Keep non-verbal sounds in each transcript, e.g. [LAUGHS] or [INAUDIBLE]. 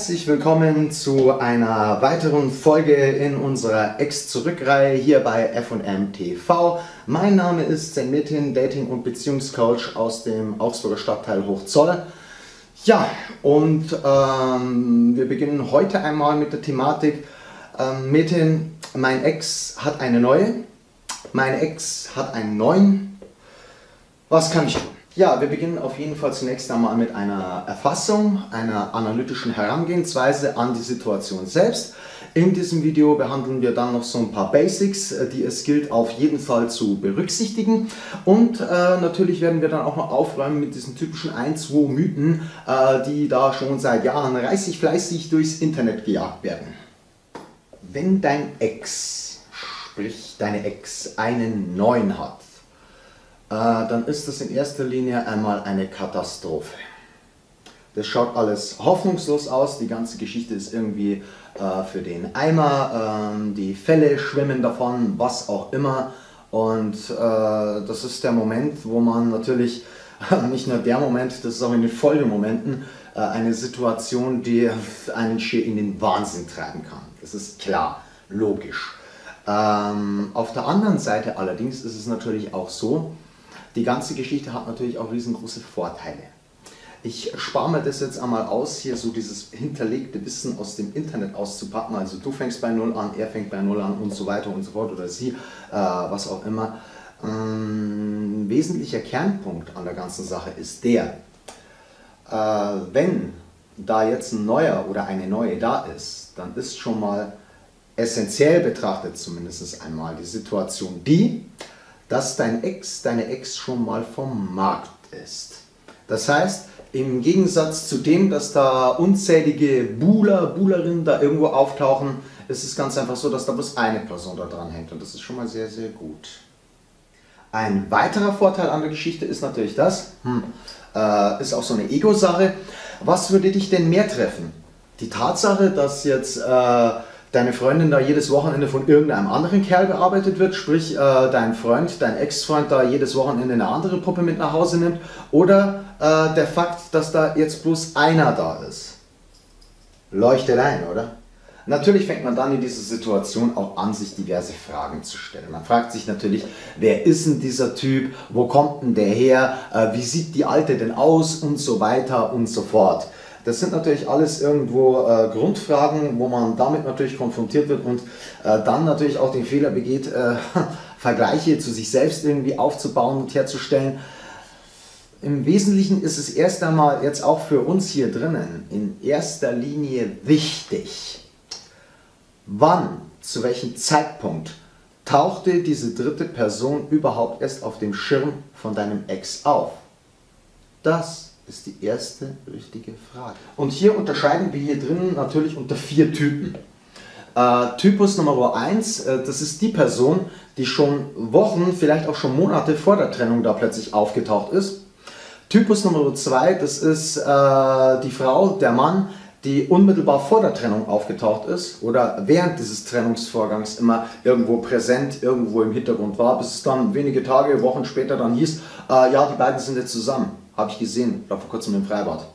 Herzlich willkommen zu einer weiteren Folge in unserer Ex-Zurück-Reihe hier bei F&M TV. Mein Name ist Zen Metin, Dating- und Beziehungscoach aus dem Augsburger Stadtteil Hochzoll. Ja, und ähm, wir beginnen heute einmal mit der Thematik ähm, Metin, mein Ex hat eine neue, mein Ex hat einen neuen. Was kann ich tun? Ja, wir beginnen auf jeden Fall zunächst einmal mit einer Erfassung, einer analytischen Herangehensweise an die Situation selbst. In diesem Video behandeln wir dann noch so ein paar Basics, äh, die es gilt auf jeden Fall zu berücksichtigen. Und äh, natürlich werden wir dann auch noch aufräumen mit diesen typischen ein, zwei Mythen, äh, die da schon seit Jahren reißig fleißig durchs Internet gejagt werden. Wenn dein Ex, sprich deine Ex, einen neuen hat, dann ist das in erster Linie einmal eine Katastrophe. Das schaut alles hoffnungslos aus, die ganze Geschichte ist irgendwie äh, für den Eimer, äh, die Fälle schwimmen davon, was auch immer. Und äh, das ist der Moment, wo man natürlich, [LAUGHS] nicht nur der Moment, das ist auch in den Folgemomenten, äh, eine Situation, die einen schier in den Wahnsinn treiben kann. Das ist klar, logisch. Ähm, auf der anderen Seite allerdings ist es natürlich auch so, die ganze Geschichte hat natürlich auch riesengroße Vorteile. Ich spare mir das jetzt einmal aus, hier so dieses hinterlegte Wissen aus dem Internet auszupacken. Also du fängst bei Null an, er fängt bei Null an und so weiter und so fort oder sie, äh, was auch immer. Ein wesentlicher Kernpunkt an der ganzen Sache ist der, äh, wenn da jetzt ein neuer oder eine neue da ist, dann ist schon mal essentiell betrachtet zumindest einmal die Situation die, dass dein Ex, deine Ex schon mal vom Markt ist. Das heißt, im Gegensatz zu dem, dass da unzählige Buhler, Buhlerinnen da irgendwo auftauchen, ist es ganz einfach so, dass da bloß eine Person da dran hängt und das ist schon mal sehr, sehr gut. Ein weiterer Vorteil an der Geschichte ist natürlich das, hm, äh, ist auch so eine Ego-Sache, was würde dich denn mehr treffen? Die Tatsache, dass jetzt äh, deine Freundin da jedes Wochenende von irgendeinem anderen Kerl bearbeitet wird, sprich äh, dein Freund, dein Ex-Freund da jedes Wochenende eine andere Puppe mit nach Hause nimmt, oder äh, der Fakt, dass da jetzt bloß einer da ist. Leuchtet ein, oder? Natürlich fängt man dann in dieser Situation auch an, sich diverse Fragen zu stellen. Man fragt sich natürlich, wer ist denn dieser Typ, wo kommt denn der her, äh, wie sieht die Alte denn aus und so weiter und so fort. Das sind natürlich alles irgendwo äh, Grundfragen, wo man damit natürlich konfrontiert wird und äh, dann natürlich auch den Fehler begeht, äh, [LAUGHS] Vergleiche zu sich selbst irgendwie aufzubauen und herzustellen. Im Wesentlichen ist es erst einmal jetzt auch für uns hier drinnen in erster Linie wichtig, wann, zu welchem Zeitpunkt tauchte diese dritte Person überhaupt erst auf dem Schirm von deinem Ex auf. Das ist die erste richtige Frage. Und hier unterscheiden wir hier drinnen natürlich unter vier Typen. Äh, Typus Nummer 1, äh, das ist die Person, die schon Wochen, vielleicht auch schon Monate vor der Trennung da plötzlich aufgetaucht ist. Typus Nummer 2, das ist äh, die Frau, der Mann, die unmittelbar vor der Trennung aufgetaucht ist oder während dieses Trennungsvorgangs immer irgendwo präsent, irgendwo im Hintergrund war, bis es dann wenige Tage, Wochen später dann hieß, äh, ja, die beiden sind jetzt zusammen. Habe ich gesehen, war vor kurzem im Freibad.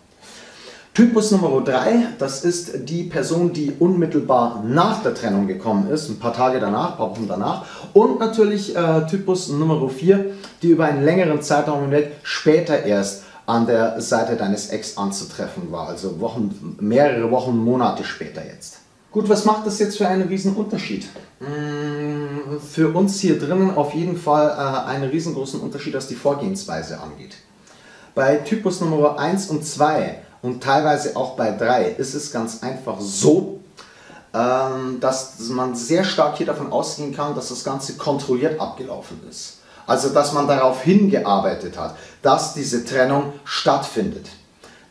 Typus Nummer 3, das ist die Person, die unmittelbar nach der Trennung gekommen ist, ein paar Tage danach, ein paar Wochen danach. Und natürlich äh, Typus Nummer 4, die über einen längeren Zeitraum hinweg später erst an der Seite deines Ex anzutreffen war, also Wochen, mehrere Wochen, Monate später jetzt. Gut, was macht das jetzt für einen riesen Unterschied? Mm, für uns hier drinnen auf jeden Fall äh, einen riesengroßen Unterschied, was die Vorgehensweise angeht. Bei Typus Nummer 1 und 2 und teilweise auch bei 3 ist es ganz einfach so, ähm, dass man sehr stark hier davon ausgehen kann, dass das Ganze kontrolliert abgelaufen ist. Also dass man darauf hingearbeitet hat, dass diese Trennung stattfindet.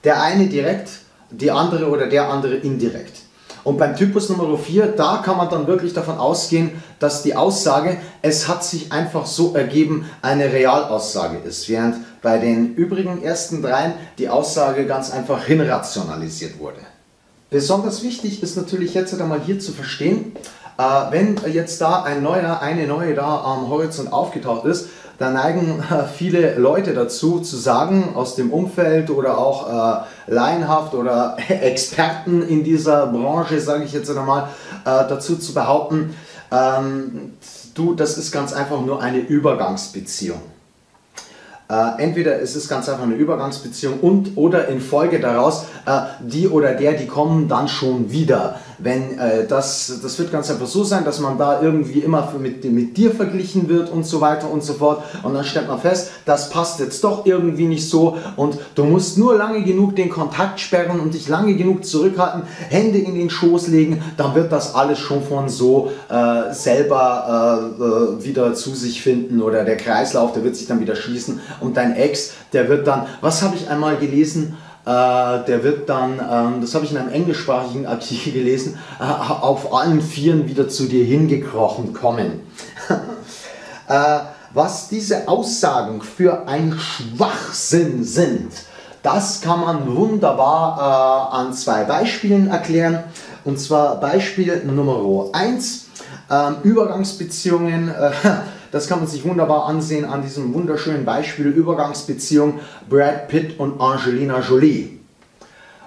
Der eine direkt, die andere oder der andere indirekt. Und beim Typus Nummer 4, da kann man dann wirklich davon ausgehen, dass die Aussage, es hat sich einfach so ergeben, eine Realaussage ist. Während bei den übrigen ersten dreien die Aussage ganz einfach hinrationalisiert wurde. Besonders wichtig ist natürlich jetzt einmal hier zu verstehen, äh, wenn jetzt da ein neuer, eine neue da am Horizont aufgetaucht ist, da neigen äh, viele Leute dazu zu sagen, aus dem Umfeld oder auch äh, laienhaft oder [LAUGHS] Experten in dieser Branche, sage ich jetzt einmal, äh, dazu zu behaupten, ähm, du, das ist ganz einfach nur eine Übergangsbeziehung. Äh, entweder ist es ganz einfach eine Übergangsbeziehung und oder in Folge daraus, äh, die oder der, die kommen dann schon wieder. Wenn äh, das, das wird ganz einfach so sein, dass man da irgendwie immer mit, mit dir verglichen wird und so weiter und so fort. Und dann stellt man fest, das passt jetzt doch irgendwie nicht so und du musst nur lange genug den Kontakt sperren und dich lange genug zurückhalten, Hände in den Schoß legen, dann wird das alles schon von so äh, selber äh, äh wieder zu sich finden oder der Kreislauf, der wird sich dann wieder schließen und dein Ex, der wird dann, was habe ich einmal gelesen? Äh, der wird dann, ähm, das habe ich in einem englischsprachigen Artikel gelesen, äh, auf allen Vieren wieder zu dir hingekrochen kommen. [LAUGHS] äh, was diese Aussagen für ein Schwachsinn sind, das kann man wunderbar an zwei Beispielen erklären. Und zwar Beispiel Nummer 1, ähm, Übergangsbeziehungen. Das kann man sich wunderbar ansehen an diesem wunderschönen Beispiel Übergangsbeziehung Brad Pitt und Angelina Jolie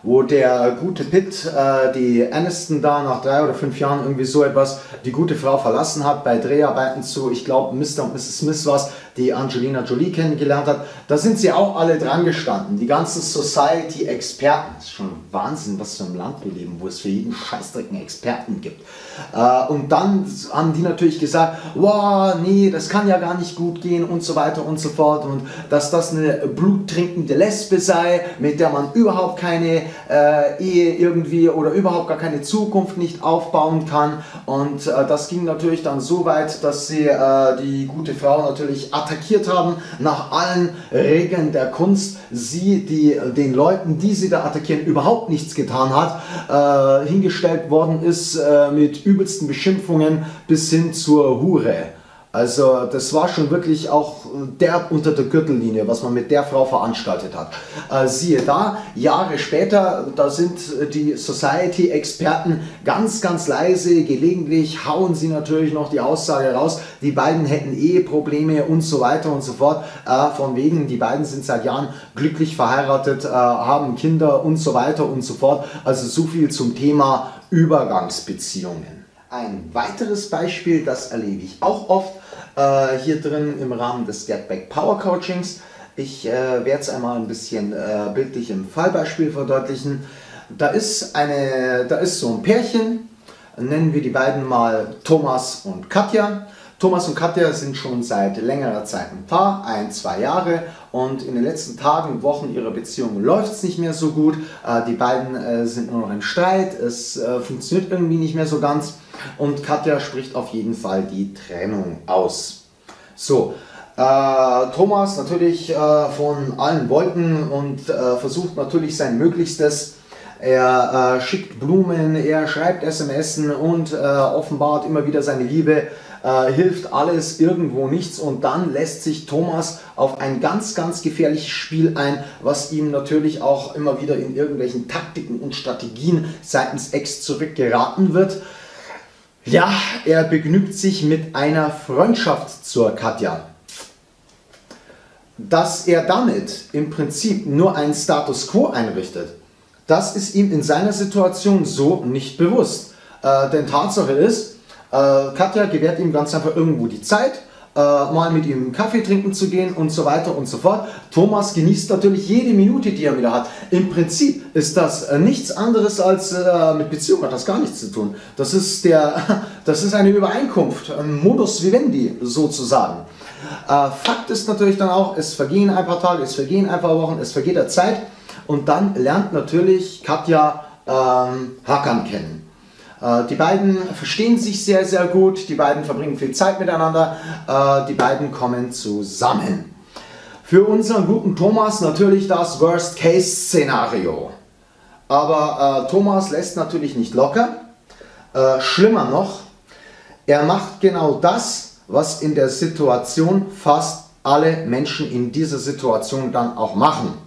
wo der gute Pitt äh, die Aniston da nach drei oder fünf Jahren irgendwie so etwas, die gute Frau verlassen hat bei Dreharbeiten zu, ich glaube, Mr. und Mrs. Smith was, die Angelina Jolie kennengelernt hat. Da sind sie auch alle dran gestanden. Die ganzen Society-Experten. Das ist schon Wahnsinn, was für ein Land wir leben, wo es für jeden Scheißdreck einen Experten gibt. Äh, und dann haben die natürlich gesagt, wow, nee, das kann ja gar nicht gut gehen und so weiter und so fort. Und dass das eine bluttrinkende Lesbe sei, mit der man überhaupt keine äh, Ehe irgendwie oder überhaupt gar keine Zukunft nicht aufbauen kann. Und äh, das ging natürlich dann so weit, dass sie äh, die gute Frau natürlich attackiert haben nach allen Regeln der Kunst. Sie, die den Leuten, die sie da attackieren, überhaupt nichts getan hat, äh, hingestellt worden ist äh, mit übelsten Beschimpfungen bis hin zur Hure. Also das war schon wirklich auch derb unter der Gürtellinie, was man mit der Frau veranstaltet hat. Äh, siehe da, Jahre später, da sind die Society-Experten ganz, ganz leise, gelegentlich hauen sie natürlich noch die Aussage raus, die beiden hätten Eheprobleme und so weiter und so fort. Äh, von wegen, die beiden sind seit Jahren glücklich verheiratet, äh, haben Kinder und so weiter und so fort. Also so viel zum Thema Übergangsbeziehungen. Ein weiteres Beispiel, das erlebe ich auch oft äh, hier drin im Rahmen des Get Back Power Coachings. Ich äh, werde es einmal ein bisschen äh, bildlich im Fallbeispiel verdeutlichen. Da ist, eine, da ist so ein Pärchen, nennen wir die beiden mal Thomas und Katja. Thomas und Katja sind schon seit längerer Zeit ein Paar, ein, zwei Jahre und in den letzten Tagen, Wochen ihrer Beziehung läuft es nicht mehr so gut. Äh, die beiden äh, sind nur noch im Streit, es äh, funktioniert irgendwie nicht mehr so ganz und Katja spricht auf jeden Fall die Trennung aus. So, äh, Thomas natürlich äh, von allen Wolken und äh, versucht natürlich sein Möglichstes. Er schickt Blumen, er schreibt SMS und offenbart immer wieder seine Liebe hilft alles irgendwo nichts und dann lässt sich Thomas auf ein ganz, ganz gefährliches Spiel ein, was ihm natürlich auch immer wieder in irgendwelchen Taktiken und Strategien seitens Ex zurückgeraten wird. Ja, er begnügt sich mit einer Freundschaft zur Katja. Dass er damit im Prinzip nur einen Status quo einrichtet, das ist ihm in seiner Situation so nicht bewusst. Äh, denn Tatsache ist, äh, Katja gewährt ihm ganz einfach irgendwo die Zeit, äh, mal mit ihm Kaffee trinken zu gehen und so weiter und so fort. Thomas genießt natürlich jede Minute, die er wieder hat. Im Prinzip ist das äh, nichts anderes als äh, mit Beziehung hat das gar nichts zu tun. Das ist, der, [LAUGHS] das ist eine Übereinkunft, ein Modus vivendi sozusagen. Äh, Fakt ist natürlich dann auch, es vergehen ein paar Tage, es vergehen ein paar Wochen, es vergeht der Zeit und dann lernt natürlich Katja ähm, Hakan kennen. Äh, die beiden verstehen sich sehr, sehr gut, die beiden verbringen viel Zeit miteinander, äh, die beiden kommen zusammen. Für unseren guten Thomas natürlich das Worst-Case-Szenario. Aber äh, Thomas lässt natürlich nicht locker. Äh, schlimmer noch, er macht genau das, was in der Situation fast alle Menschen in dieser Situation dann auch machen.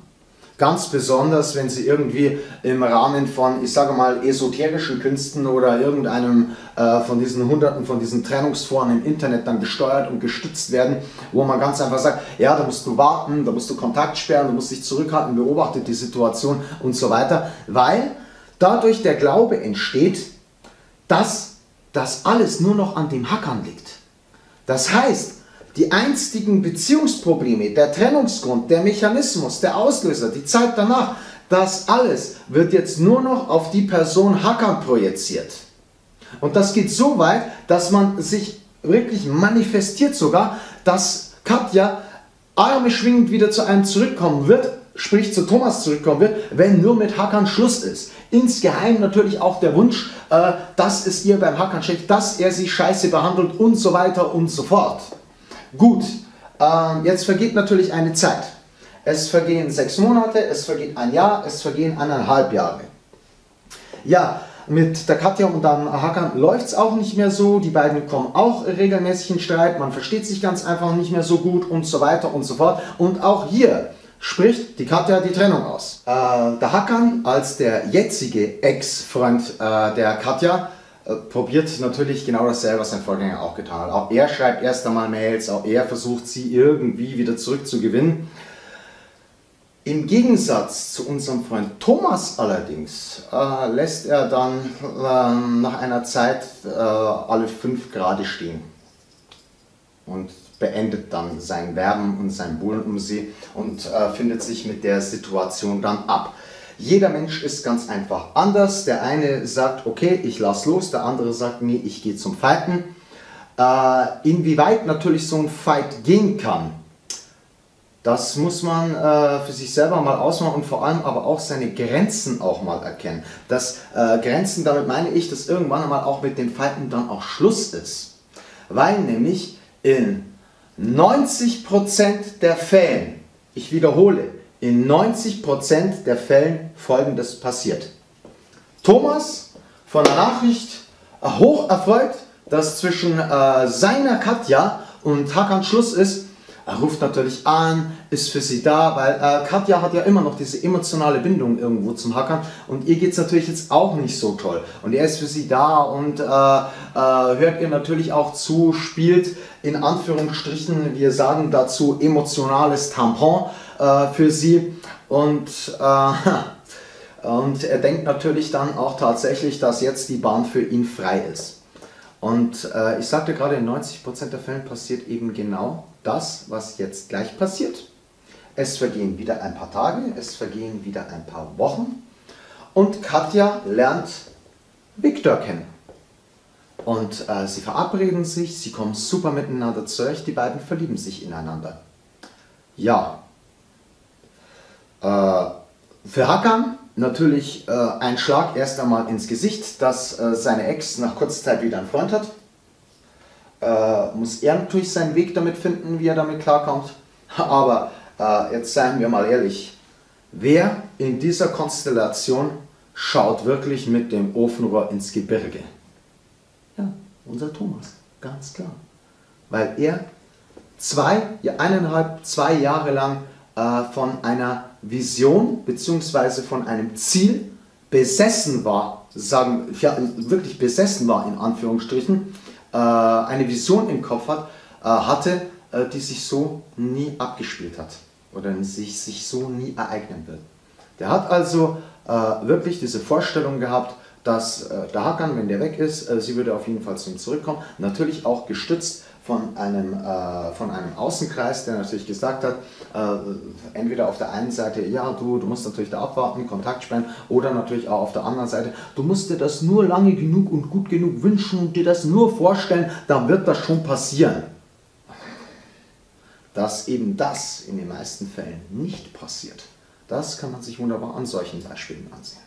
Ganz besonders, wenn sie irgendwie im Rahmen von, ich sage mal, esoterischen Künsten oder irgendeinem äh, von diesen Hunderten von diesen Trennungsforen im Internet dann gesteuert und gestützt werden, wo man ganz einfach sagt, ja, da musst du warten, da musst du Kontakt sperren, du musst dich zurückhalten, beobachte die Situation und so weiter, weil dadurch der Glaube entsteht, dass das alles nur noch an dem Hackern liegt. Das heißt, die einstigen Beziehungsprobleme, der Trennungsgrund, der Mechanismus, der Auslöser, die Zeit danach, das alles wird jetzt nur noch auf die Person Hackern projiziert. Und das geht so weit, dass man sich wirklich manifestiert sogar, dass Katja Arme schwingend wieder zu einem zurückkommen wird, sprich zu Thomas zurückkommen wird, wenn nur mit Hackern Schluss ist. Insgeheim natürlich auch der Wunsch, äh, dass es ihr beim Hackern schlecht, dass er sie scheiße behandelt und so weiter und so fort. Gut, äh, jetzt vergeht natürlich eine Zeit. Es vergehen sechs Monate, es vergeht ein Jahr, es vergehen eineinhalb Jahre. Ja, mit der Katja und dann Hakan läuft es auch nicht mehr so. Die beiden kommen auch regelmäßig in Streit. Man versteht sich ganz einfach nicht mehr so gut und so weiter und so fort. Und auch hier spricht die Katja die Trennung aus. Äh, der Hakan als der jetzige Ex-Freund äh, der Katja probiert natürlich genau dasselbe, was sein Vorgänger auch getan hat. Auch er schreibt erst einmal Mails, auch er versucht sie irgendwie wieder zurückzugewinnen. Im Gegensatz zu unserem Freund Thomas allerdings äh, lässt er dann äh, nach einer Zeit äh, alle fünf gerade stehen und beendet dann sein Werben und sein Buhlen um sie und äh, findet sich mit der Situation dann ab. Jeder Mensch ist ganz einfach anders. Der eine sagt, okay, ich lass los, der andere sagt, nee, ich gehe zum Fighten. Äh, inwieweit natürlich so ein Fight gehen kann, das muss man äh, für sich selber mal ausmachen und vor allem aber auch seine Grenzen auch mal erkennen. Das äh, Grenzen, damit meine ich, dass irgendwann einmal auch mit den Fighten dann auch Schluss ist. Weil nämlich in 90% der Fällen, ich wiederhole, in 90% der Fällen folgendes passiert. Thomas von der Nachricht äh, hoch erfreut, dass zwischen äh, seiner Katja und Hakan Schluss ist, er ruft natürlich an, ist für sie da, weil äh, Katja hat ja immer noch diese emotionale Bindung irgendwo zum Hackern und ihr geht es natürlich jetzt auch nicht so toll. Und er ist für sie da und äh, äh, hört ihr natürlich auch zu, spielt in Anführungsstrichen, wir sagen dazu emotionales Tampon äh, für sie und, äh, [LAUGHS] und er denkt natürlich dann auch tatsächlich, dass jetzt die Bahn für ihn frei ist. Und äh, ich sagte gerade, in 90% der Fälle passiert eben genau das, was jetzt gleich passiert. Es vergehen wieder ein paar Tage, es vergehen wieder ein paar Wochen und Katja lernt Viktor kennen. Und äh, sie verabreden sich, sie kommen super miteinander zurecht, die beiden verlieben sich ineinander. Ja, für Hakan natürlich äh, ein Schlag erst einmal ins Gesicht, dass äh, seine Ex nach kurzer Zeit wieder einen Freund hat äh, muss er natürlich seinen Weg damit finden, wie er damit klarkommt. [LAUGHS] Aber äh, jetzt seien wir mal ehrlich, wer in dieser Konstellation schaut wirklich mit dem Ofenrohr ins Gebirge? Ja, unser Thomas, ganz klar. Weil er zwei, ja, eineinhalb, zwei Jahre lang äh, von einer Vision bzw. von einem Ziel besessen war, sagen, ja, wirklich besessen war in Anführungsstrichen, äh, eine Vision im Kopf hat, äh, hatte, äh, die sich so nie abgespielt hat oder sich, sich so nie ereignen wird. Der hat also wirklich diese Vorstellung gehabt, dass der Hakan, wenn der weg ist, sie würde auf jeden Fall zu ihm zurückkommen. Natürlich auch gestützt von einem, äh, von einem Außenkreis, der natürlich gesagt hat, äh, entweder auf der einen Seite, ja, du, du musst natürlich da abwarten, Kontakt sperren, oder natürlich auch auf der anderen Seite, du musst dir das nur lange genug und gut genug wünschen und dir das nur vorstellen, dann wird das schon passieren. Dass eben das in den meisten Fällen nicht passiert, das kann man sich wunderbar an solchen Beispielen ansehen.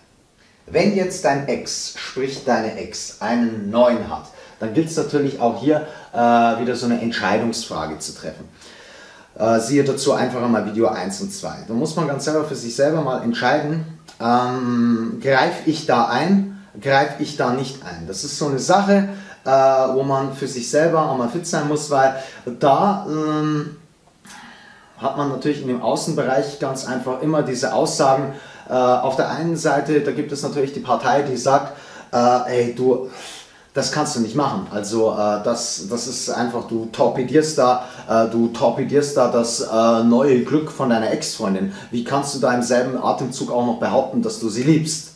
Wenn jetzt dein Ex, sprich deine Ex, einen neuen hat, dann gilt es natürlich auch hier äh, wieder so eine Entscheidungsfrage zu treffen. Äh, siehe dazu einfach einmal Video 1 und 2. Da muss man ganz selber für sich selber mal entscheiden, ähm, greife ich da ein, greife ich da nicht ein. Das ist so eine Sache, äh, wo man für sich selber auch mal fit sein muss, weil da ähm, hat man natürlich in dem Außenbereich ganz einfach immer diese Aussagen. Äh, auf der einen Seite, da gibt es natürlich die Partei, die sagt, äh, ey, du, das kannst du nicht machen. Also äh, das, das ist einfach, du torpedierst da, äh, du torpedierst da das äh, neue Glück von deiner Ex-Freundin. Wie kannst du da im selben Atemzug auch noch behaupten, dass du sie liebst?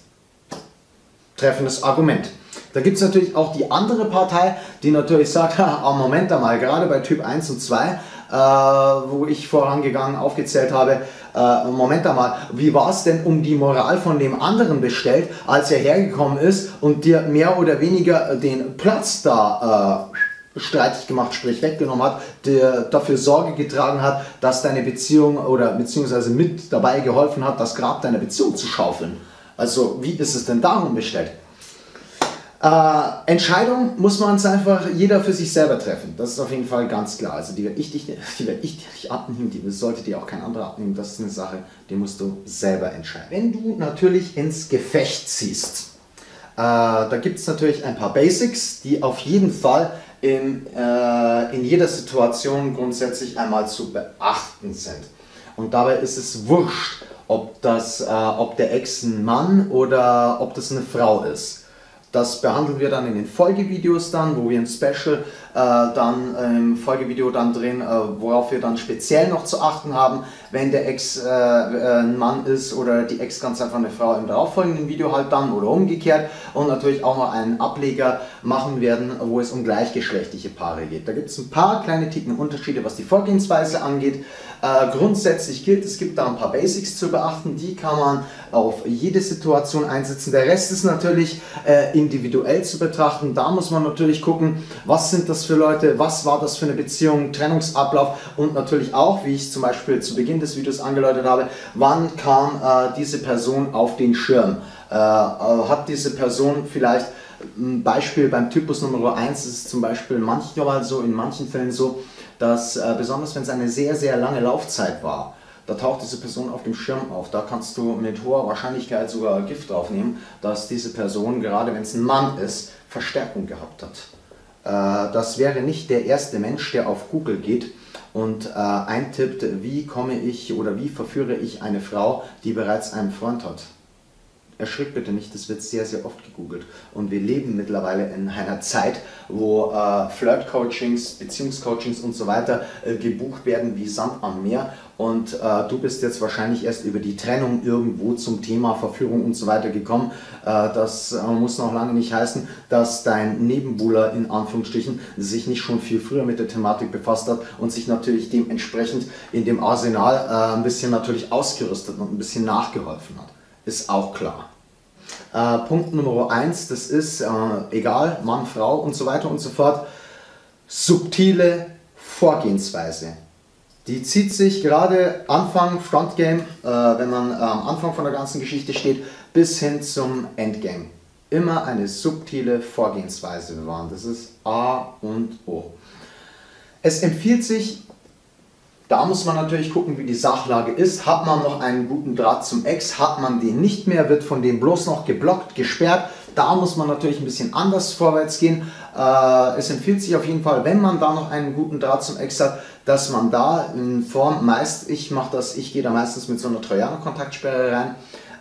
Treffendes Argument. Da gibt es natürlich auch die andere Partei, die natürlich sagt, [LAUGHS] Moment einmal, gerade bei Typ 1 und 2, äh, wo ich vorangegangen aufgezählt habe, äh, Moment einmal, wie war es denn um die Moral von dem anderen bestellt, als er hergekommen ist und dir mehr oder weniger den Platz da äh, streitig gemacht, sprich weggenommen hat, der dafür Sorge getragen hat, dass deine Beziehung oder beziehungsweise mit dabei geholfen hat, das Grab deiner Beziehung zu schaufeln. Also wie ist es denn darum bestellt? Äh, Entscheidung muss man einfach jeder für sich selber treffen. Das ist auf jeden Fall ganz klar. Also die werde ich, dich, die werd ich dich abnehmen, die sollte dir auch kein anderer abnehmen. Das ist eine Sache, die musst du selber entscheiden. Wenn du natürlich ins Gefecht ziehst, äh, da gibt es natürlich ein paar Basics, die auf jeden Fall in, äh, in jeder Situation grundsätzlich einmal zu beachten sind. Und dabei ist es wurscht, ob, das, äh, ob der Ex ein Mann oder ob das eine Frau ist. Das behandeln wir dann in den Folgevideos dann, wo wir ein Special äh, dann im Folgevideo dann drehen, äh, worauf wir dann speziell noch zu achten haben, wenn der Ex äh, ein Mann ist oder die Ex ganz einfach eine Frau im darauffolgenden Video halt dann oder umgekehrt und natürlich auch noch einen Ableger machen werden, wo es um gleichgeschlechtliche Paare geht. Da gibt es ein paar kleine Ticken Unterschiede, was die Vorgehensweise angeht. Äh, grundsätzlich gilt, es gibt da ein paar Basics zu beachten, die kann man auf jede Situation einsetzen. Der Rest ist natürlich äh, individuell zu betrachten. Da muss man natürlich gucken, was sind das für Leute, was war das für eine Beziehung, Trennungsablauf und natürlich auch, wie ich zum Beispiel zu Beginn des Videos angedeutet habe, wann kam äh, diese Person auf den Schirm? Äh, äh, hat diese Person vielleicht ein Beispiel beim Typus Nummer 1 ist zum Beispiel manchmal so, in manchen Fällen so, dass äh, besonders wenn es eine sehr, sehr lange Laufzeit war, da taucht diese Person auf dem Schirm auf. Da kannst du mit hoher Wahrscheinlichkeit sogar Gift draufnehmen, dass diese Person, gerade wenn es ein Mann ist, Verstärkung gehabt hat. Äh, das wäre nicht der erste Mensch, der auf Google geht und äh, eintippt, wie komme ich oder wie verführe ich eine Frau, die bereits einen Freund hat erschrick bitte nicht, das wird sehr, sehr oft gegoogelt. Und wir leben mittlerweile in einer Zeit, wo äh, Flirt-Coachings, Beziehungscoachings und so weiter äh, gebucht werden wie Sand am Meer. Und äh, du bist jetzt wahrscheinlich erst über die Trennung irgendwo zum Thema Verführung und so weiter gekommen. Äh, das äh, muss noch lange nicht heißen, dass dein Nebenbuhler in Anführungsstrichen sich nicht schon viel früher mit der Thematik befasst hat und sich natürlich dementsprechend in dem Arsenal äh, ein bisschen natürlich ausgerüstet und ein bisschen nachgeholfen hat ist auch klar. Äh, Punkt Nummer eins, das ist äh, egal, Mann, Frau und so weiter und so fort, subtile Vorgehensweise. Die zieht sich gerade Anfang, Frontgame, äh, wenn man am Anfang von der ganzen Geschichte steht, bis hin zum Endgame. Immer eine subtile Vorgehensweise bewahren. Das ist A und O. Es empfiehlt sich da muss man natürlich gucken, wie die Sachlage ist. Hat man noch einen guten Draht zum Ex? Hat man den nicht mehr? Wird von dem bloß noch geblockt, gesperrt? Da muss man natürlich ein bisschen anders vorwärts gehen. Äh, es empfiehlt sich auf jeden Fall, wenn man da noch einen guten Draht zum Ex hat, dass man da in Form meist, ich mache das, ich gehe da meistens mit so einer Trojaner-Kontaktsperre rein.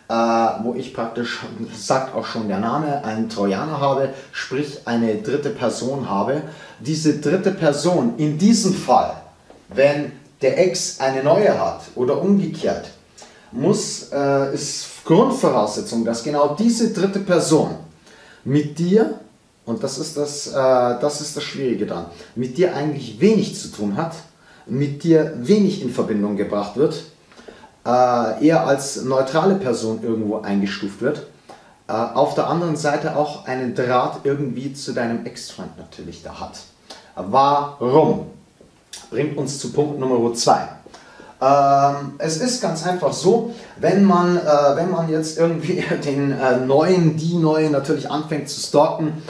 Äh, wo ich praktisch, sagt auch schon der Name, einen Trojaner habe, sprich eine dritte Person habe. Diese dritte Person in diesem Fall, wenn der Ex eine neue hat oder umgekehrt, muss, äh, ist Grundvoraussetzung, dass genau diese dritte Person mit dir, und das ist das, äh, das ist das Schwierige dann, mit dir eigentlich wenig zu tun hat, mit dir wenig in Verbindung gebracht wird, äh, eher als neutrale Person irgendwo eingestuft wird, äh, auf der anderen Seite auch einen Draht irgendwie zu deinem Ex-Freund natürlich da hat. Warum? Bringt uns zu Punkt Nummer 2. Ähm, es ist ganz einfach so, wenn man, äh, wenn man jetzt irgendwie [LAUGHS] den äh, neuen, die neue natürlich anfängt zu stalken,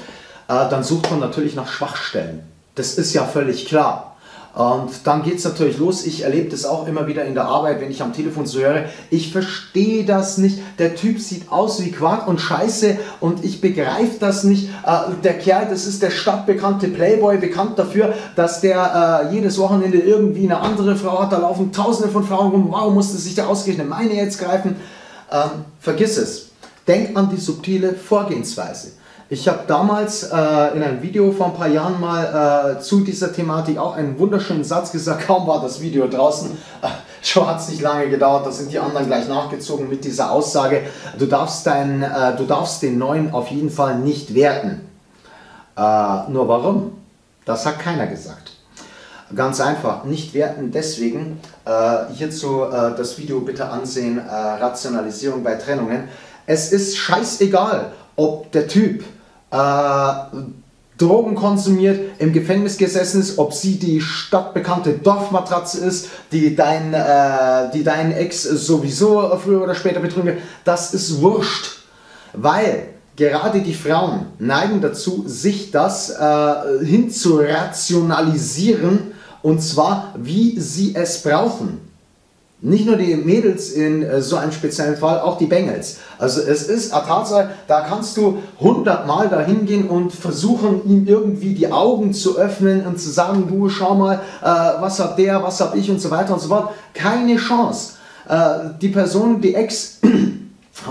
äh, dann sucht man natürlich nach Schwachstellen. Das ist ja völlig klar. Und dann geht es natürlich los. Ich erlebe das auch immer wieder in der Arbeit, wenn ich am Telefon so höre. Ich verstehe das nicht. Der Typ sieht aus wie Quark und Scheiße und ich begreife das nicht. Äh, der Kerl, das ist der stadtbekannte Playboy, bekannt dafür, dass der äh, jedes Wochenende irgendwie eine andere Frau hat. Da laufen tausende von Frauen rum. Warum musste sich der ausgerechnet meine jetzt greifen? Ähm, vergiss es. Denk an die subtile Vorgehensweise. Ich habe damals äh, in einem Video vor ein paar Jahren mal äh, zu dieser Thematik auch einen wunderschönen Satz gesagt. [LAUGHS] Kaum war das Video draußen, äh, [LAUGHS] schon hat es nicht lange gedauert, da sind die anderen gleich nachgezogen mit dieser Aussage, du darfst, dein, äh, du darfst den neuen auf jeden Fall nicht werten. Äh, nur warum? Das hat keiner gesagt. Ganz einfach, nicht werten deswegen, äh, hierzu das Video bitte ansehen, Rationalisierung bei Trennungen. Es ist scheißegal, ob der Typ äh, Drogen konsumiert, im Gefängnis gesessen ist, ob sie die stadtbekannte Dorfmatratze ist, die dein, äh, die dein Ex sowieso früher oder später betrügen wird, das ist wurscht. Weil gerade die Frauen neigen dazu, sich das äh, hin zu rationalisieren und zwar, wie sie es brauchen. Nicht nur die Mädels in äh, so einem speziellen Fall, auch die Bengels. Also es ist eine Tatsache, da kannst du hundertmal dahin gehen und versuchen, ihm irgendwie die Augen zu öffnen und zu sagen, du schau mal, äh, was hat der, was hab ich und so weiter und so fort. Keine Chance. Äh, die Person, die Ex [CLEARS THROAT]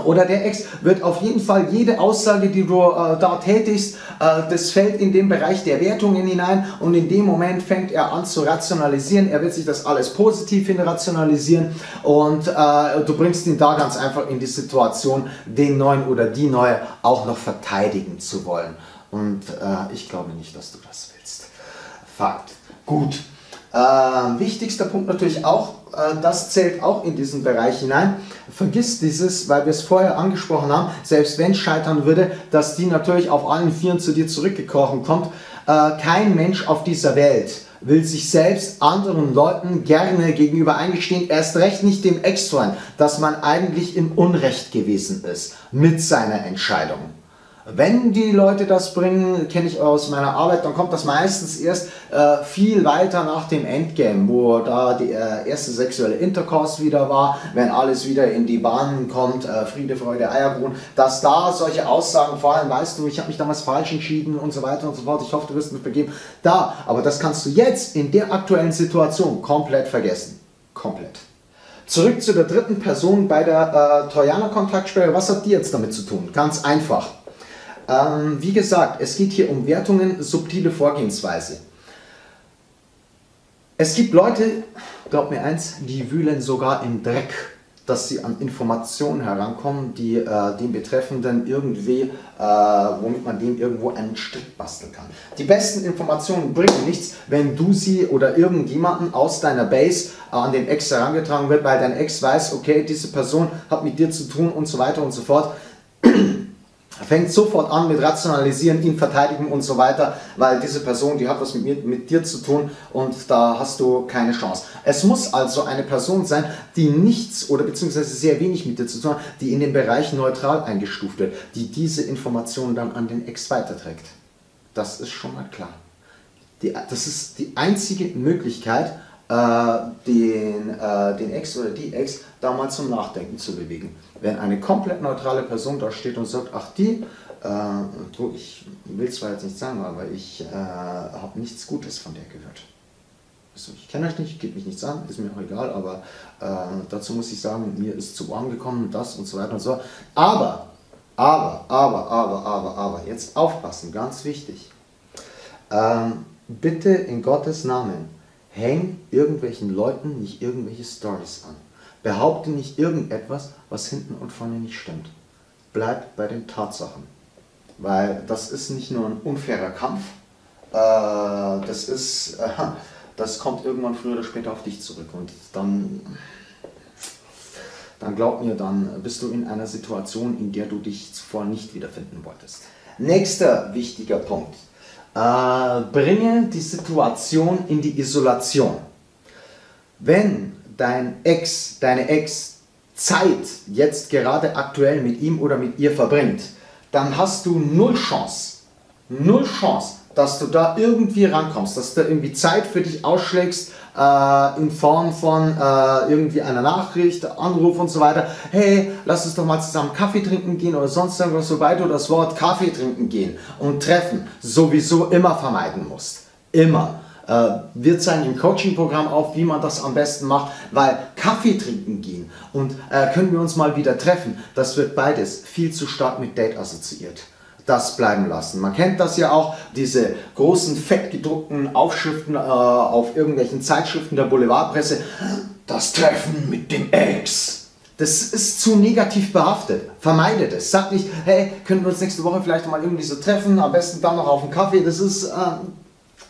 oder der Ex wird auf jeden Fall jede Aussage, die du äh, da tätigst, äh, das fällt in den Bereich der Wertungen hinein und in dem Moment fängt er an zu rationalisieren. Er wird sich das alles positiv hin rationalisieren und äh, du bringst ihn da ganz einfach in die Situation, den neuen oder die neue auch noch verteidigen zu wollen. Und äh, ich glaube nicht, dass du das willst. Fakt. Gut. Äh, wichtigster Punkt natürlich auch, äh, das zählt auch in diesen Bereich hinein. Vergiss dieses, weil wir es vorher angesprochen haben, selbst wenn es scheitern würde, dass die natürlich auf allen Vieren zu dir zurückgekrochen kommt. Äh, kein Mensch auf dieser Welt will sich selbst anderen Leuten gerne gegenüber eingestehen, erst recht nicht dem Ex-Freund, dass man eigentlich im Unrecht gewesen ist mit seiner Entscheidung. Wenn die Leute das bringen, kenne ich aus meiner Arbeit, dann kommt das meistens erst äh, viel weiter nach dem Endgame, wo da die äh, erste sexuelle Intercourse wieder war, wenn alles wieder in die Bahnen kommt, äh, Friede, Freude, Eierkuchen, dass da solche Aussagen fallen, weißt du, ich habe mich damals falsch entschieden und so weiter und so fort, ich hoffe, du wirst mich vergeben. Da, aber das kannst du jetzt in der aktuellen Situation komplett vergessen. Komplett. Zurück zu der dritten Person bei der äh, Trojaner-Kontaktsperre. Was hat die jetzt damit zu tun? Ganz einfach. Ähm, wie gesagt, es geht hier um Wertungen, subtile Vorgehensweise. Es gibt Leute, glaub mir eins, die wühlen sogar im Dreck, dass sie an Informationen herankommen, die äh, den Betreffenden irgendwie, äh, womit man dem irgendwo einen Strick basteln kann. Die besten Informationen bringen nichts, wenn du sie oder irgendjemanden aus deiner Base äh, an den Ex herangetragen wird, weil dein Ex weiß, okay, diese Person hat mit dir zu tun und so weiter und so fort fängt sofort an mit Rationalisieren, ihn verteidigen und so weiter, weil diese Person, die hat was mit, mir, mit dir zu tun und da hast du keine Chance. Es muss also eine Person sein, die nichts oder beziehungsweise sehr wenig mit dir zu tun hat, die in dem Bereich neutral eingestuft wird, die diese Informationen dann an den Ex weiterträgt. Das ist schon mal klar. Die, das ist die einzige Möglichkeit, den, äh, den Ex oder die Ex da mal zum Nachdenken zu bewegen. Wenn eine komplett neutrale Person da steht und sagt, ach die, äh, du, ich will zwar jetzt nicht sagen, aber ich äh, habe nichts Gutes von der gehört. Also ich kenne euch nicht, geht mich nichts an, ist mir auch egal, aber äh, dazu muss ich sagen, mir ist zu Ohren gekommen, das und so weiter und so. Aber, aber, aber, aber, aber, aber, jetzt aufpassen, ganz wichtig. Ähm, bitte in Gottes Namen Häng irgendwelchen Leuten nicht irgendwelche Stories an. Behaupte nicht irgendetwas, was hinten und vorne nicht stimmt. Bleib bei den Tatsachen. Weil das ist nicht nur ein unfairer Kampf, äh, das ist, das kommt irgendwann früher oder später auf dich zurück. Und dann, dann glaub mir, dann bist du in einer Situation, in der du dich zuvor nicht wiederfinden wolltest. Nächster wichtiger Punkt. Äh, bringe die Situation in die Isolation. Wenn dein Ex, deine Ex Zeit jetzt gerade aktuell mit ihm oder mit ihr verbringt, dann hast du null Chance, null Chance, dass du da irgendwie rankommst, dass du irgendwie Zeit für dich ausschlägst, äh, in Form von äh, irgendwie einer Nachricht, Anruf und so weiter. Hey, lass uns doch mal zusammen Kaffee trinken gehen oder sonst irgendwas, sobald du das Wort Kaffee trinken gehen und treffen sowieso immer vermeiden musst. Immer. Äh, wir zeigen im Coaching-Programm auf, wie man das am besten macht, weil Kaffee trinken gehen und äh, können wir uns mal wieder treffen, das wird beides viel zu stark mit Date assoziiert das bleiben lassen. Man kennt das ja auch, diese großen fettgedruckten Aufschriften äh, auf irgendwelchen Zeitschriften der Boulevardpresse. Das Treffen mit dem Ex. Das ist zu negativ behaftet. Vermeidet es. Sagt nicht, hey, können wir uns nächste Woche vielleicht mal irgendwie so treffen, am besten dann noch auf einen Kaffee. Das ist, äh,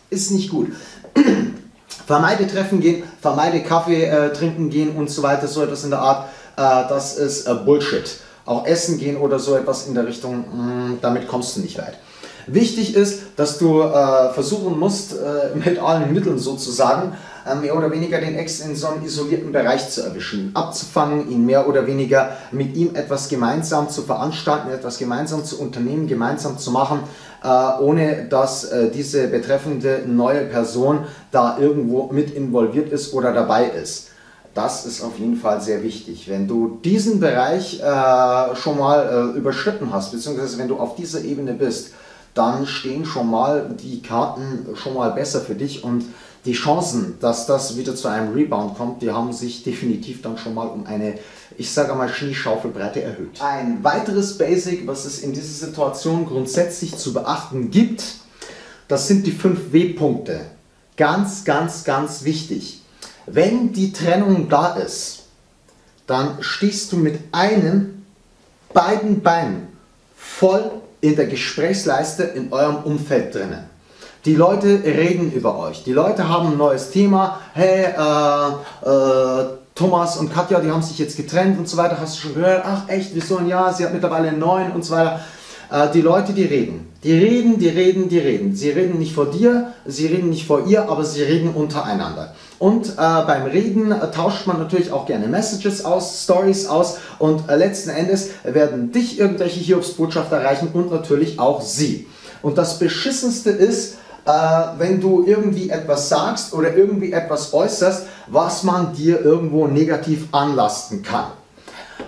ist nicht gut. [CLEARS THROAT] vermeide Treffen gehen, vermeide Kaffee äh, trinken gehen und so weiter, so etwas in der Art. Äh, das ist äh, Bullshit auch essen gehen oder so etwas in der Richtung, mh, mm, damit kommst du nicht weit. Wichtig ist, dass du äh, versuchen musst, äh, mit allen Mitteln sozusagen, äh, mehr oder weniger den Ex in so einem isolierten Bereich zu erwischen, abzufangen, ihn mehr oder weniger mit ihm etwas gemeinsam zu veranstalten, etwas gemeinsam zu unternehmen, gemeinsam zu machen, äh, ohne dass äh, diese betreffende neue Person da irgendwo mit involviert ist oder dabei ist. Das ist auf jeden Fall sehr wichtig. Wenn du diesen Bereich äh, schon mal äh, überschritten hast, beziehungsweise wenn du auf dieser Ebene bist, dann stehen schon mal die Karten schon mal besser für dich und die Chancen, dass das wieder zu einem Rebound kommt, die haben sich definitiv dann schon mal um eine, ich sage mal, Schneeschaufelbreite erhöht. Ein weiteres Basic, was es in dieser Situation grundsätzlich zu beachten gibt, das sind die 5 W-Punkte. Ganz, ganz, ganz wichtig. Wenn die Trennung da ist, dann stehst du mit einem, beiden Beinen voll in der Gesprächsleiste in eurem Umfeld drinnen. Die Leute reden über euch. Die Leute haben ein neues Thema. Hey, äh, äh, Thomas und Katja, die haben sich jetzt getrennt und so weiter. Hast du schon gehört? Ach echt, wieso ein Jahr? Sie hat mittlerweile einen neuen und so weiter. Äh, die Leute, die reden. Die reden, die reden, die reden. Sie reden nicht vor dir, sie reden nicht vor ihr, aber sie reden untereinander. Und äh, beim Reden äh, tauscht man natürlich auch gerne Messages aus, Stories aus und äh, letzten Endes werden dich irgendwelche Hiobsbotschafter erreichen und natürlich auch sie. Und das Beschissenste ist, äh, wenn du irgendwie etwas sagst oder irgendwie etwas äußerst, was man dir irgendwo negativ anlasten kann.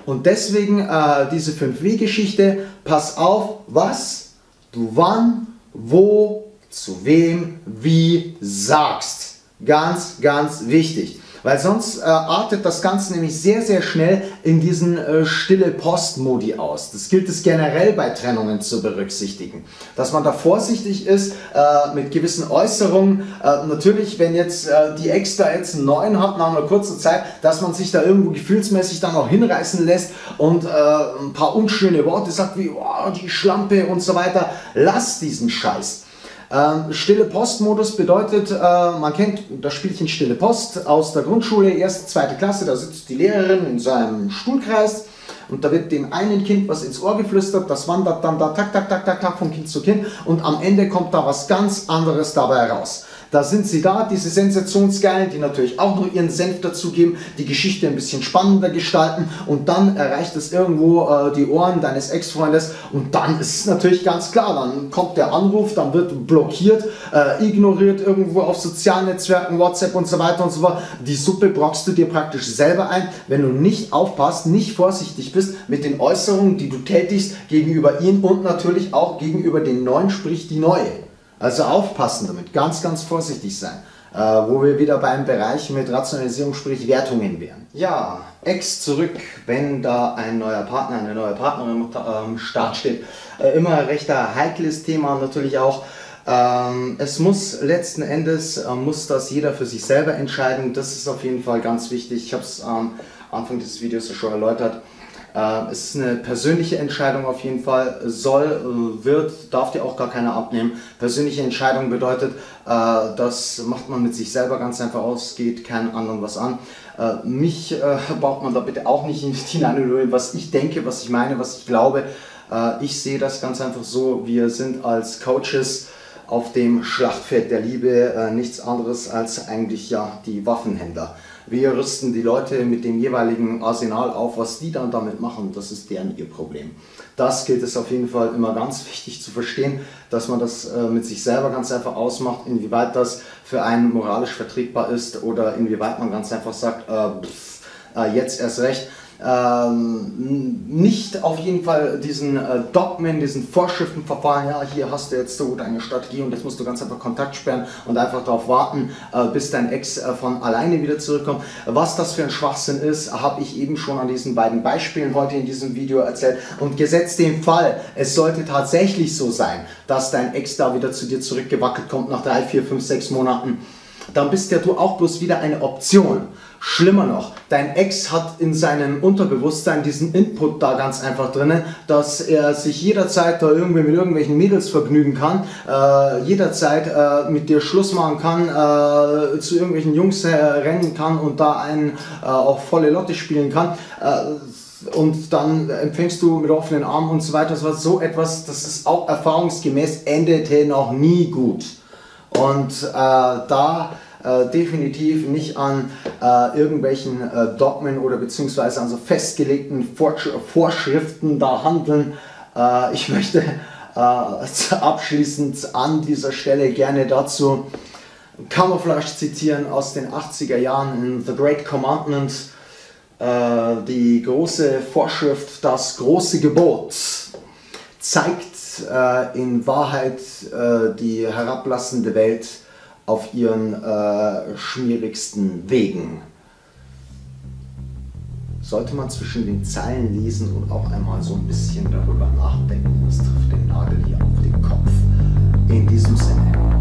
Und deswegen äh, diese 5W-Geschichte, pass auf, was du wann, wo, zu wem, wie sagst. Ganz, ganz wichtig. Weil sonst äh, artet das Ganze nämlich sehr, sehr schnell in diesen äh, stille Post-Modi aus. Das gilt es generell bei Trennungen zu berücksichtigen. Dass man da vorsichtig ist äh, mit gewissen Äußerungen. Äh, natürlich, wenn jetzt äh, die Ex da jetzt einen neuen hat nach einer kurzen Zeit, dass man sich da irgendwo gefühlsmäßig dann auch hinreißen lässt und äh, ein paar unschöne Worte sagt wie, oh, die Schlampe und so weiter. Lass diesen Scheiß. Ähm, Stille Post-Modus bedeutet, äh, man kennt das Spielchen Stille Post aus der Grundschule, erste, zweite Klasse, da sitzt die Lehrerin in seinem Stuhlkreis und da wird dem einen Kind was ins Ohr geflüstert, das wandert dann da tak, tak, tak, tak, tak von Kind zu Kind und am Ende kommt da was ganz anderes dabei heraus. Da sind sie da, diese Sensationsgeilen, die natürlich auch noch ihren Senf dazugeben, die Geschichte ein bisschen spannender gestalten und dann erreicht es irgendwo äh, die Ohren deines Ex-Freundes und dann ist es natürlich ganz klar, dann kommt der Anruf, dann wird blockiert, äh, ignoriert irgendwo auf sozialen Netzwerken, WhatsApp und so weiter und so fort. Die Suppe brockst du dir praktisch selber ein, wenn du nicht aufpasst, nicht vorsichtig bist mit den Äußerungen, die du tätigst gegenüber ihm und natürlich auch gegenüber den Neuen, sprich die Neue. Also aufpassen damit, ganz, ganz vorsichtig sein. Äh, wo wir wieder beim Bereich mit Rationalisierung, sprich Wertungen wären. Ja, Ex zurück, wenn da ein neuer Partner, eine neue Partnerin am ähm, Start steht. Äh, immer ein recht heikles Thema natürlich auch. Ähm, es muss letzten Endes, äh, muss das jeder für sich selber entscheiden. Das ist auf jeden Fall ganz wichtig. Ich habe es am Anfang dieses Videos schon erläutert. Äh, es ist eine persönliche Entscheidung auf jeden Fall. Soll, äh, wird, darf dir auch gar keiner abnehmen. Persönliche Entscheidung bedeutet, äh, das macht man mit sich selber ganz einfach aus, geht keinen anderen was an. Mich [LAUGHS] braucht man da bitte auch nicht in die hineinholen, was ich denke, was ich meine, was ich glaube. Ich sehe das ganz einfach so, wir sind als Coaches auf dem Schlachtfeld der Liebe nichts anderes als eigentlich ja die Waffenhändler. Wir rüsten die Leute mit dem jeweiligen Arsenal auf, was die dann damit machen, das ist deren ihr Problem. Das gilt es auf jeden Fall immer ganz [LAUGHS] wichtig zu verstehen, dass man das äh, mit sich selber ganz einfach ausmacht, inwieweit das für einen moralisch vertretbar ist oder inwieweit man ganz einfach sagt, äh, pff, äh, jetzt erst recht ähm, nicht auf jeden Fall diesen äh, Dogmen, diesen Vorschriften verfallen, ja, hier hast du jetzt so deine Strategie und jetzt musst du ganz einfach Kontakt sperren und einfach darauf warten, äh, bis dein Ex äh, von alleine wieder zurückkommt. Was das für ein Schwachsinn ist, habe ich eben schon an diesen beiden Beispielen heute in diesem Video erzählt. Und gesetzt den Fall, es sollte tatsächlich so sein, dass dein Ex da wieder zu dir zurückgewackelt kommt nach drei, vier, fünf, sechs Monaten, dann bist ja du auch bloß wieder eine Option. Schlimmer noch, dein Ex hat in seinem Unterbewusstsein diesen Input da ganz einfach drin, dass er sich jederzeit da irgendwie mit irgendwelchen Mädels vergnügen kann, äh, jederzeit äh, mit dir Schluss machen kann, äh, zu irgendwelchen Jungs äh, rennen kann und da einen äh, auch volle Lotte spielen kann äh, und dann empfängst du mit offenen Armen und so weiter. Das war so etwas, das ist auch erfahrungsgemäß endete noch nie gut. Und äh, da äh, definitiv nicht an äh, irgendwelchen äh, Dogmen oder beziehungsweise an so festgelegten Vorsch Vorschriften da handeln. Äh, ich möchte äh, abschließend an dieser Stelle gerne dazu Camouflage zitieren aus den 80er Jahren in The Great Commandment. Äh, die große Vorschrift, das große Gebot zeigt in Wahrheit die herablassende Welt auf ihren äh, schmierigsten Wegen. Sollte man zwischen den Zeilen lesen und auch einmal so ein bisschen darüber nachdenken. Das trifft den Nagel hier auf den Kopf. In diesem Sinne.